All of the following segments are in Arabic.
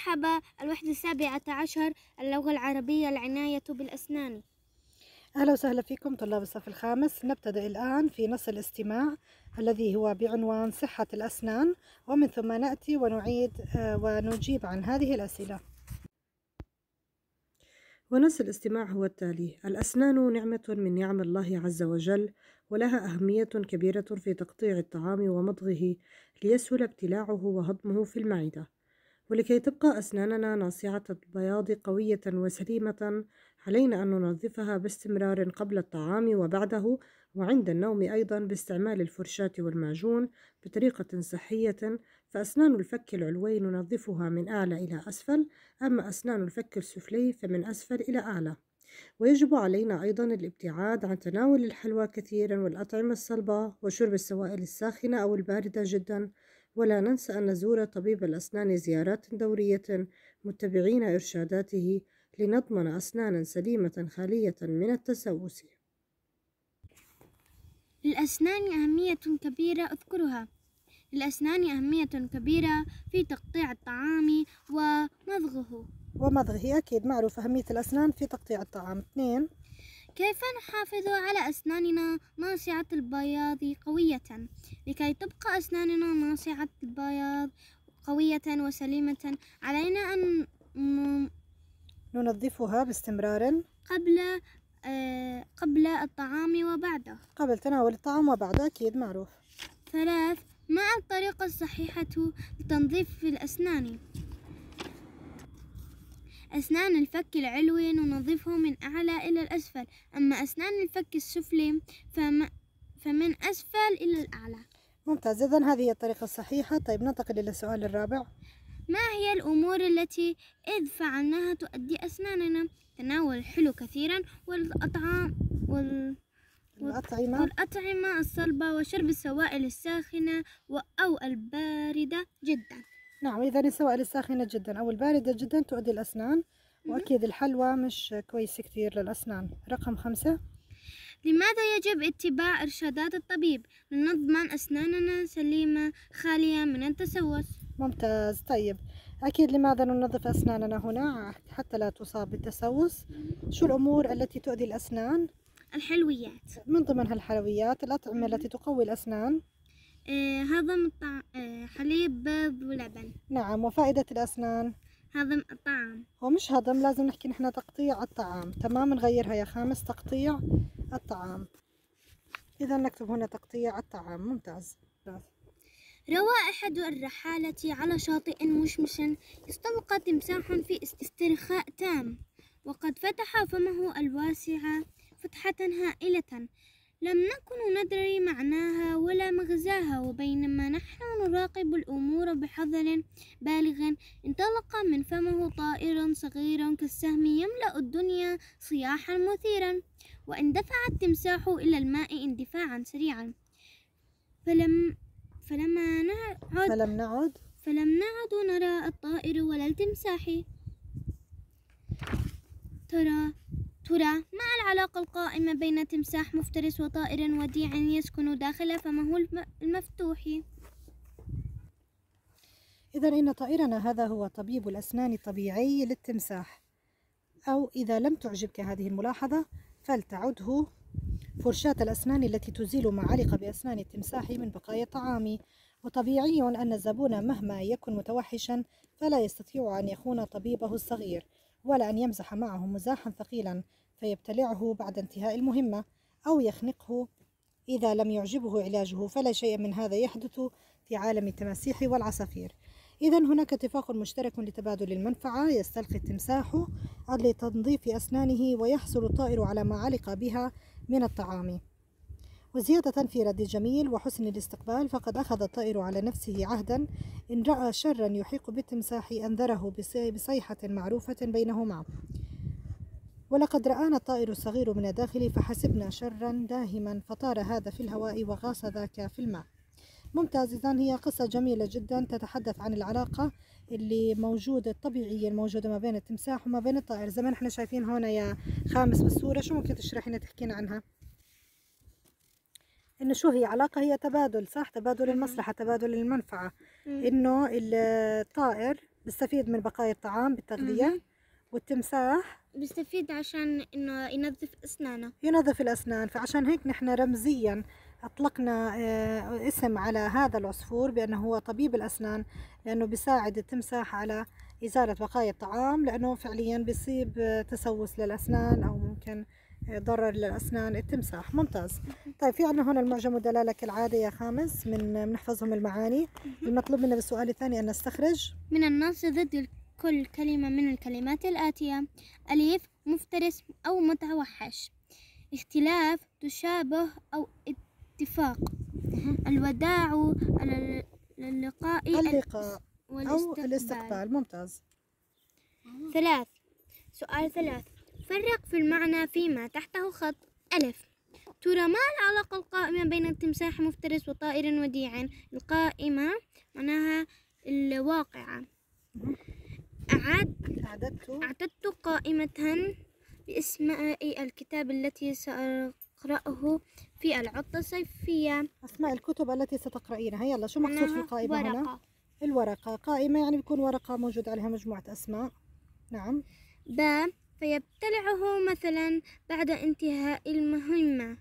مرحبا الوحدة السابعة عشر اللغة العربية العناية بالأسنان. أهلا وسهلا فيكم طلاب الصف الخامس. نبتدئ الآن في نص الاستماع الذي هو بعنوان صحة الأسنان ومن ثم نأتي ونعيد آه، ونجيب عن هذه الأسئلة. ونص الاستماع هو التالي. الأسنان نعمة من نعم الله عز وجل ولها أهمية كبيرة في تقطيع الطعام ومضغه ليسهل ابتلاعه وهضمه في المعدة. ولكي تبقى أسناننا ناصعة البياض قوية وسليمة علينا أن ننظفها باستمرار قبل الطعام وبعده وعند النوم أيضا باستعمال الفرشاة والمعجون بطريقة صحية. فأسنان الفك العلوي ننظفها من أعلى إلى أسفل أما أسنان الفك السفلي فمن أسفل إلى أعلى. ويجب علينا أيضا الابتعاد عن تناول الحلوى كثيرا والأطعمة الصلبة وشرب السوائل الساخنة أو الباردة جدا. ولا ننسى أن نزور طبيب الأسنان زيارات دورية متبعين إرشاداته لنضمن أسنانا سليمة خالية من التسوس. للأسنان أهمية كبيرة أذكرها. للأسنان أهمية كبيرة في تقطيع الطعام ومضغه ومضغه أكيد معروف أهمية الأسنان في تقطيع الطعام. اثنين. كيف نحافظ على أسناننا ناصعة البياض قوية؟ لكي تبقى أسناننا ناصعة البياض قوية وسليمة. علينا أن ننظفها باستمرار. قبل آه قبل الطعام وبعده. قبل تناول الطعام وبعده أكيد معروف. ثلاث ما الطريقة الصحيحة لتنظيف الأسنان؟ أسنان الفك العلوي ننظفه من أعلى إلى الأسفل. أما أسنان الفك السفلي فم فمن أسفل إلى الأعلى. ممتاز. إذا هذه هي الطريقة الصحيحة. طيب ننتقل إلى السؤال الرابع. ما هي الأمور التي إذ فعلناها تؤدي أسناننا؟ تناول الحلو كثيرا والأطعام وال... الأطعمة. والأطعمة الصلبة وشرب السوائل الساخنة أو الباردة جدا. نعم إذا السوائل الساخنة جدا أو الباردة جدا تؤذي الأسنان. وأكيد الحلوى مش كويس كثير للأسنان. رقم خمسة. لماذا يجب اتباع إرشادات الطبيب؟ لنضمن أسناننا سليمة خالية من التسوس. ممتاز. طيب أكيد لماذا ننظف أسناننا هنا؟ حتى لا تصاب بالتسوس. شو الأمور التي تؤذي الأسنان؟ الحلويات. من ضمنها الحلويات الأطعمة التي تقوي الأسنان. آه هضم آه حليب بيض ولبن. نعم وفائدة الأسنان. هضم الطعام هو مش هضم لازم نحكي نحن تقطيع الطعام. تمام نغيرها يا خامس تقطيع الطعام. إذا نكتب هنا تقطيع الطعام. ممتاز. روى أحد الرحالة على شاطئ مشمش استلقى تمساح في استرخاء تام وقد فتح فمه الواسع فتحة هائلة. لم نكن ندري معناها ولا مغزاها وبينما نحن نراقب الأمور بحذر بالغ. انطلق من فمه طائر صغير كالسهم يملأ الدنيا صياحا مثيرا واندفع التمساح إلى الماء اندفاعا سريعا. فلم فلما نعد فلم نعد؟ فلم نعد نرى الطائر ولا التمساح. ترى ترى ما العلاقة القائمة بين تمساح مفترس وطائر وديع يسكن داخل فمه المفتوح؟ إذا إن طائرنا هذا هو طبيب الأسنان الطبيعي للتمساح. أو إذا لم تعجبك هذه الملاحظة فلتعده فرشاة الأسنان التي تزيل ما علق بأسنان التمساح من بقايا الطعام وطبيعي أن الزبون مهما يكن متوحشا فلا يستطيع أن يخون طبيبه الصغير ولا أن يمزح معه مزاحا ثقيلا فيبتلعه بعد انتهاء المهمة أو يخنقه إذا لم يعجبه علاجه فلا شيء من هذا يحدث في عالم التماسيح والعصافير. إذا هناك اتفاق مشترك لتبادل المنفعة يستلقي التمساح لتنظيف أسنانه ويحصل الطائر على ما علق بها من الطعام. وزيادة في رد الجميل وحسن الاستقبال فقد أخذ الطائر على نفسه عهدا إن رأى شرا يحيق بالتمساح أنذره بصيحة معروفة بينهما. ولقد رآنا الطائر الصغير من الداخل فحسبنا شرا داهما فطار هذا في الهواء وغاص ذاك في الماء. ممتاز إذن هي قصة جميلة جدا تتحدث عن العلاقة اللي موجودة الطبيعية الموجودة ما بين التمساح وما بين الطائر. زي ما إحنا شايفين هنا يا خامس بالصورة شو ممكن تشرحي لنا تحكينا عنها؟ إنه شو هي علاقة؟ هي تبادل صح؟ تبادل المصلحة تبادل المنفعة. إنه الطائر بيستفيد من بقايا الطعام بالتغذية مهم. والتمساح بيستفيد عشان إنه ينظف أسنانه. ينظف الأسنان. فعشان هيك نحن رمزيا أطلقنا آه، اسم على هذا العصفور بأنه هو طبيب الأسنان لأنه بيساعد التمساح على إزالة بقايا الطعام لأنه فعليا بيصيب آه، تسوس للأسنان أو ممكن ضرر للأسنان. التمساح ممتاز. طيب في عندنا هنا المعجم والدلالة كالعادة يا خامس من بنحفظهم المعاني. المطلوب منا بالسؤال الثاني أن نستخرج. من النص ضد كل كلمة من الكلمات الآتية. أليف مفترس أو متوحش. اختلاف تشابه أو اتفاق. الوداع اللقاء اللقاء أو الاستقبال. ممتاز. ثلاث. سؤال ثلاث. فرق في المعنى فيما تحته خط ألف. ترى ما العلاقة القائمة بين التمساح مفترس وطائر وديع؟ القائمة معناها الواقعة. أعد أعددت. قائمة باسماء الكتاب التي سأقرأه في العطلة الصيفية. أسماء الكتب التي ستقرأينها. يلا شو مقصود في القائمة هنا؟ ورقة. الورقة. قائمة يعني بيكون ورقة موجود عليها مجموعة أسماء. نعم. ب فيبتلعه مثلا بعد انتهاء المهمة.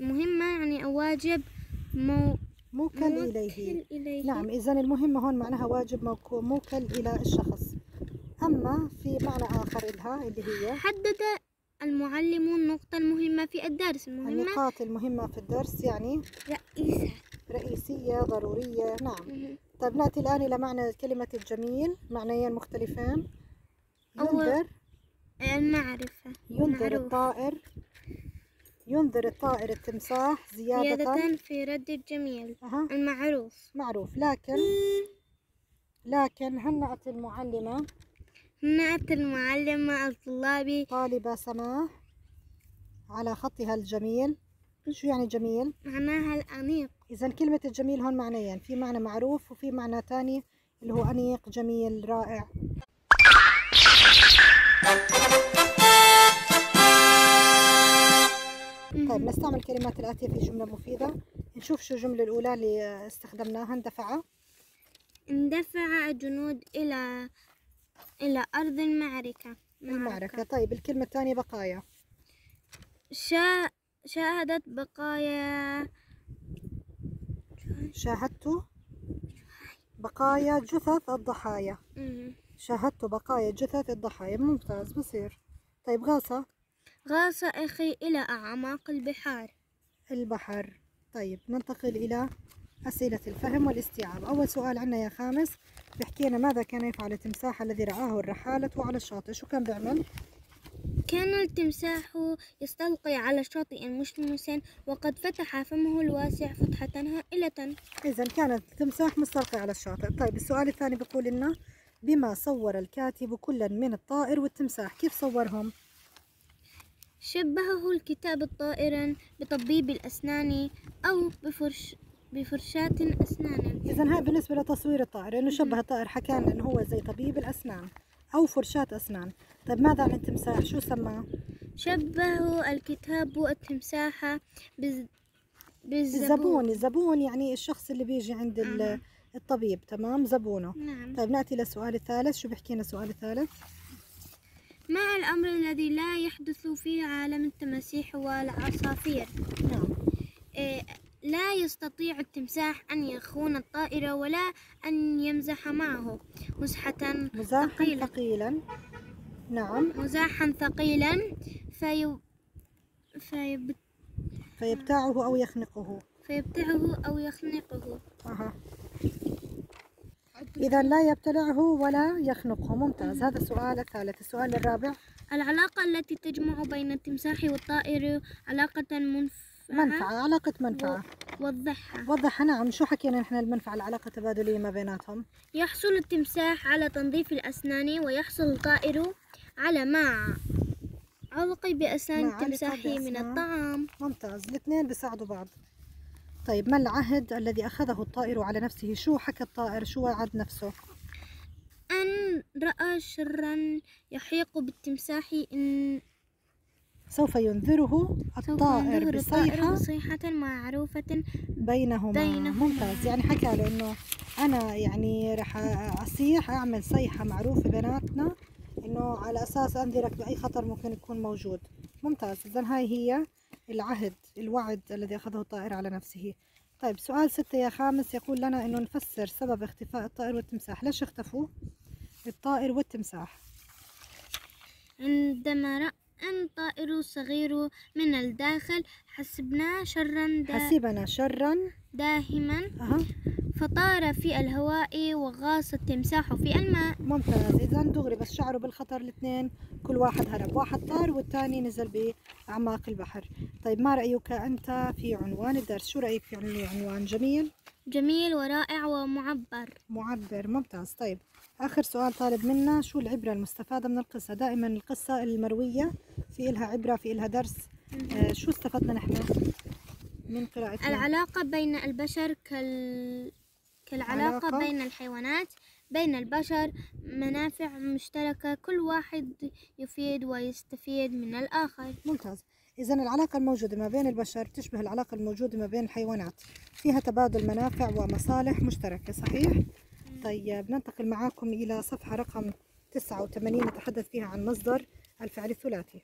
مهمة يعني أو واجب مو موكل إليه موكل إليه. نعم إذا المهمة هون معناها واجب موكل إلى الشخص. أما في معنى آخر إلها اللي هي حدد المعلم النقطة المهمة في الدرس. المهمة النقاط المهمة في الدرس يعني رئيسة. رئيسية ضرورية. نعم. طيب نأتي الآن إلى معنى كلمة الجميل معنيين مختلفين أول- ينذر المعرفة ينذر. الطائر ينذر الطائر التمساح زيادة. زيادة في رد الجميل أها. المعروف. معروف. لكن لكن هنأت المعلمة؟ هنأت المعلمة الطلاب. طالبة سماح على خطها الجميل. شو يعني جميل؟ معناها الأنيق. إذا كلمة الجميل هون معنيين في معنى معروف وفي معنى تاني اللي هو أنيق جميل رائع. طيب نستعمل الكلمات الآتية في جملة مفيدة. نشوف شو الجملة الأولى اللي استخدمناها. اندفع. اندفع الجنود إلى إلى أرض المعركة. المعركة. طيب الكلمة الثانية بقايا. شا... شاهدت بقايا. شاهدت بقايا جثث الضحايا. مم. شاهدت بقايا جثث الضحايا. ممتاز بصير. طيب غاصة؟ غاص أخي إلى أعماق البحار. البحر. طيب ننتقل إلى أسئلة الفهم والاستيعاب. أول سؤال عندنا يا خامس. بيحكي لنا ماذا كان يفعل التمساح الذي رآه الرحالة على الشاطئ؟ شو كان بيعمل؟ كان التمساح يستلقي على شاطئ مشمس وقد فتح فمه الواسع فتحة هائلة. إذا كان التمساح مستلقي على الشاطئ. طيب السؤال الثاني بيقول لنا بما صور الكاتب كلا من الطائر والتمساح. كيف صورهم؟ شبهه الكتاب طائرا بطبيب الأسنان أو بفرش بفرشاة أسنان. إذا هاي بالنسبة لتصوير الطائر إنه شبه الطائر حكى لنا إنه هو زي طبيب الأسنان أو فرشاة أسنان. طيب ماذا عن التمساح؟ شو سماه شبه الكتاب التمساح. بالزبون. الزبون الزبون يعني الشخص اللي بيجي عند ال-. الطبيب تمام؟ زبونة. نعم. طيب نأتي للسؤال الثالث. شو بيحكي لنا السؤال الثالث؟ ما الأمر الذي لا يحدث في عالم التماسيح والعصافير نعم. إيه، لا يستطيع التمساح أن يخون الطائر ولا أن يمزح معه. مزحة مزاحا ثقيلة. ثقيلا. نعم. مزاحا ثقيلا في... في... فيبتاعه أو يخنقه. فيبتعه أو يخنقه. أها. إذا لا يبتلعه ولا يخنقه ممتاز. هذا السؤال الثالث. السؤال الرابع. العلاقة التي تجمع بين التمساح والطائر علاقة منفعة؟ منفعة. علاقة منفعة. وضحها. وضح نعم. شو حكينا نحن المنفعة؟ العلاقة تبادلية ما بيناتهم؟ يحصل التمساح على تنظيف الأسنان ويحصل الطائر على ما؟ علق بأسنان التمساح من. الطعام. ممتاز. الاثنين بيساعدوا بعض. طيب ما العهد الذي أخذه الطائر على نفسه؟ شو حكى الطائر؟ شو وعد نفسه؟ أن رأى شرا يحيق بالتمساح إن سوف ينذره الطائر بصيحة بصيحة معروفة بينهما. بينهما. ممتاز. يعني حكى له إنه أنا يعني رح أصيح أعمل صيحة معروفة بيناتنا إنه على أساس أنذرك بأي خطر ممكن يكون موجود. ممتاز. اذا هاي هي العهد الوعد الذي أخذه الطائر على نفسه. طيب سؤال ستة يا خامس يقول لنا إنه نفسر سبب اختفاء الطائر والتمساح. ليش اختفوا؟ الطائر والتمساح. عندما رأى طائر صغير من الداخل حسبناه شرا دا حسبنا شرا. داهما. أها. فطار في الهواء وغاص التمساح في الماء. ممتاز. اذا دغري بس شعروا بالخطر الاثنين. كل واحد هرب. واحد طار والثاني نزل بأعماق البحر. طيب ما رأيك أنت في عنوان الدرس؟ شو رأيك في العنوان جميل؟ جميل ورائع ومعبر. معبر. ممتاز. طيب آخر سؤال طالب منا شو العبرة المستفادة من القصة؟ دائما القصة المروية في إلها عبرة في إلها درس. آه شو استفدنا نحن من قراءتنا العلاقة بين البشر كال... كالعلاقة علاقة. بين الحيوانات بين البشر منافع مشتركة كل واحد يفيد ويستفيد من الآخر. ممتاز. إذا العلاقة الموجودة ما بين البشر تشبه العلاقة الموجودة ما بين الحيوانات. فيها تبادل منافع ومصالح مشتركة صحيح؟ طيب ننتقل معاكم إلى صفحة رقم 89 نتحدث فيها عن مصدر الفعل الثلاثي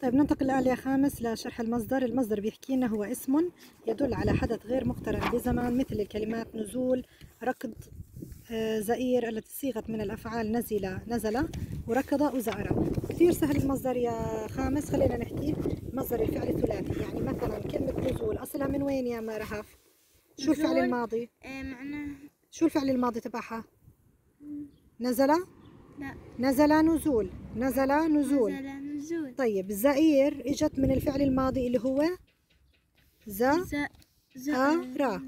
طيب ننتقل الآن يا خامس لشرح المصدر. المصدر بيحكي لنا هو اسم يدل على حدث غير مقترن بزمان مثل الكلمات نزول ركض آه، زئير التي صيغت من الأفعال نزل نزل وركض وزأر كثير سهل المصدر يا خامس خلينا نحكي مصدر الفعل الثلاثي. يعني مثلا كلمة نزول أصلها من وين يا ما رهف شو الفعل. الماضي؟ آه معناه شو الفعل الماضي تبعها؟ نزل؟ لا. نزل نزول. نزل نزول. نزل نزول. طيب زئير إجت من الفعل الماضي اللي هو ز ز أرى.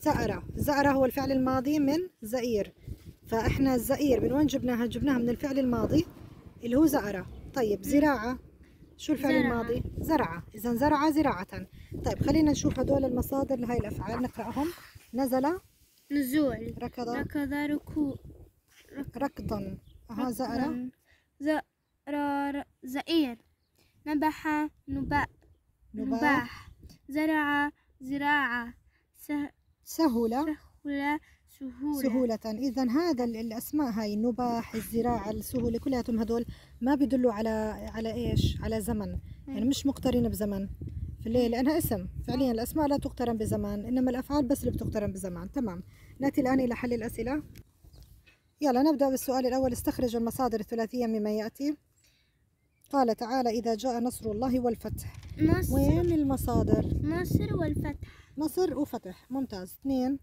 زأرة. زأرة هو الفعل الماضي من زئير. فإحنا الزئير من وين جبناها؟ جبناها من الفعل الماضي اللي هو زأرة. طيب زراعة. شو الفعل زرع. الماضي؟ زرع إذا زرع زراعة. طيب خلينا نشوف هدول المصادر لهاي الأفعال نقرأهم. نزل نزول. ركض. ركض ركوب ركضا. أها زأرة؟ زأر زئير. نبح. نباء نباح. نباح. زرع. زراعة. سه- سهل سهولة. سهولة. سهولة. إذا هذا ال- الأسماء هاي النباح الزراعة السهولة كلياتهم هدول ما بيدلوا على على إيش؟ على زمن. يعني مش مقترنة بزمن. في الليل لأنها اسم. فعليا الأسماء لا تقترن بزمان إنما الأفعال بس اللي بتقترن بزمان. تمام. نأتي الآن إلى حل الأسئلة. يلا نبدأ بالسؤال الأول. استخرج المصادر الثلاثية مما يأتي. قال تعالى إذا جاء نصر الله والفتح. مصر وين المصادر؟ مصر والفتح. نصر وفتح. ممتاز. اثنين.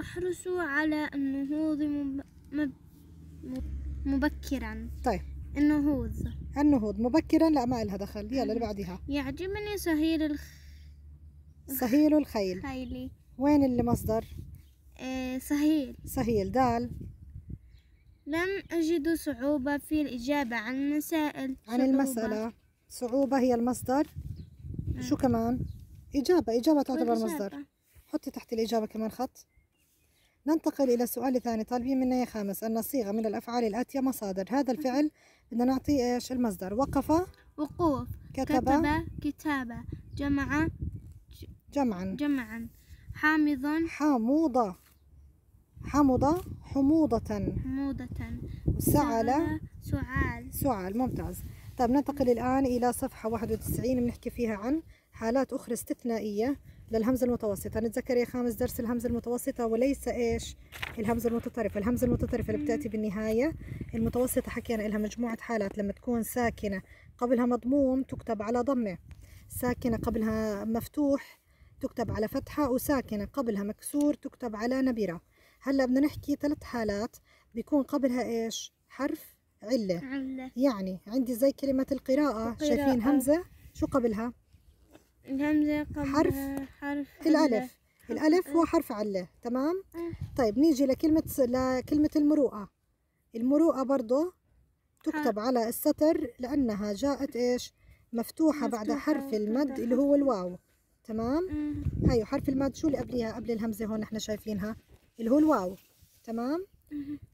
أحرص على النهوض. مب... مب... مبكرا. طيب. النهوض النهوض مبكرا لا ما إلها دخل. يلا اللي بعدها يعجبني صهيل سهيل الخيل الخيل وين المصدر آه صهيل. سهيل دال. لم أجد صعوبة في الإجابة عن المسائل عن. المسألة. صعوبة هي المصدر. شو كمان؟ إجابة. إجابة تعتبر. مصدر. حطي تحت الإجابة كمان خط. ننتقل إلى السؤال الثاني طالبين منا يا خامس أن صيغة من الأفعال الآتية مصادر. هذا الفعل بدنا نعطيه إيش؟ المصدر. وقف. وقوف. كتب. كتب. كتابة جمع. جمعا. جمعا. حامض. حاموضة. حمض حموضة. حموضة. سعل. سعال. سعال. ممتاز. طيب ننتقل الآن إلى صفحة 91 بنحكي فيها عن حالات أخرى استثنائية. للهمزة المتوسطة. نتذكر يا خامس درس الهمزة المتوسطة وليس إيش؟ الهمزة المتطرفة. الهمزة المتطرفة اللي بتأتي بالنهاية المتوسطة حكينا لها مجموعة حالات لما تكون ساكنة قبلها مضموم تكتب على ضمة ساكنة قبلها مفتوح تكتب على فتحة وساكنة قبلها مكسور تكتب على نبرة هلأ بدنا نحكي ثلاث حالات بيكون قبلها إيش؟ حرف علة. علة. يعني عندي زي كلمة القراءة. القراءة. شايفين همزة؟ شو قبلها؟ الهمزة قبل حرف. حرف الألف. الألف هو حرف علة تمام؟ آه. طيب نيجي لكلمة لكلمة المروءة. المروءة برضو تكتب على السطر لأنها جاءت إيش؟ مفتوحة بعد مفتوحة حرف بعد المد حرف اللي هو الواو. تمام. هاي حرف المد. شو اللي قبلها قبل الهمزة هون إحنا شايفينها. اللي هو الواو. تمام؟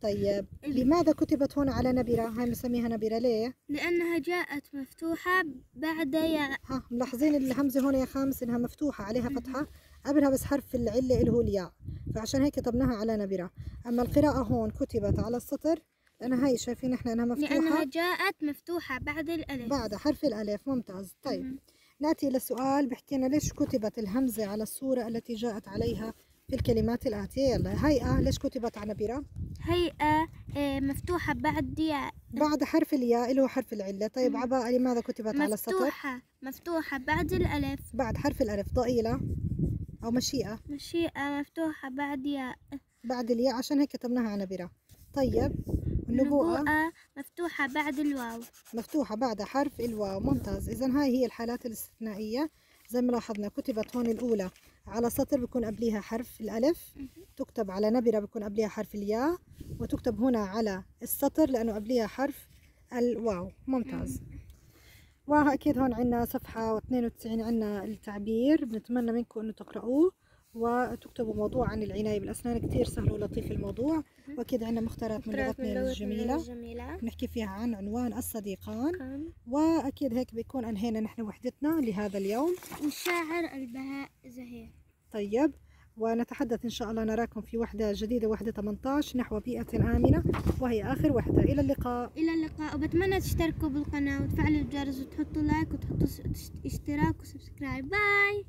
طيب لماذا كتبت هنا على نبرة؟ هاي بنسميها نبرة ليه؟ لأنها جاءت مفتوحة بعد ياء ها ملاحظين الهمزة هون يا خامس إنها مفتوحة عليها فتحة؟ قبلها بس حرف العلة اللي هو الياء. فعشان هيك كتبناها على نبرة. أما القراءة هون كتبت على السطر لأن هاي شايفين إحنا إنها لأنها مفتوحة جاءت مفتوحة بعد الألف. بعد حرف الألف ممتاز. طيب. نأتي إلى السؤال بحكي لنا ليش كتبت الهمزة على الصورة التي جاءت عليها في الكلمات الآتية. يلا. هيئة ليش كتبت على نبرة هيئة آه، مفتوحة بعد ياء. بعد حرف الياء اللي هو حرف العلة. طيب. عباءة لماذا كتبت على السطر؟ مفتوحة مفتوحة بعد الألف. بعد حرف الألف. ضئيلة. أو مشيئة. مشيئة مفتوحة بعد ياء. بعد الياء عشان هيك كتبناها على نبرة طيب النبوءة. نبوءة مفتوحة بعد الواو. مفتوحة بعد حرف الواو. ممتاز. إذا هاي هي الحالات الاستثنائية. زي ما لاحظنا كتبت هون الأولى. على سطر بيكون قبليها حرف الألف تكتب على نبرة بيكون قبليها حرف الياء وتكتب هنا على السطر لأنه قبليها حرف الواو. ممتاز. وأكيد هون عنا صفحة 92 عنا التعبير بنتمنى منكم أنه تقرأوه وتكتبوا موضوع عن العناية بالأسنان كتير سهل ولطيف الموضوع. وأكيد عنا مختارات من لغتنا الجميلة. الجميلة. نحكي فيها عن عنوان الصديقان. كان. وأكيد هيك بيكون أنهينا نحن وحدتنا لهذا اليوم. الشاعر البهاء زهير. طيب. ونتحدث إن شاء الله نراكم في وحدة جديدة وحدة 18 نحو بيئة آمنة. وهي آخر وحدة. إلى اللقاء. إلى اللقاء. وبتمنى تشتركوا بالقناة وتفعلوا الجرس وتحطوا لايك وتحطوا اشتراك وسبسكرايب. باي!